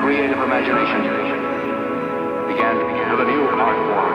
creative imagination. Began to build a new art form.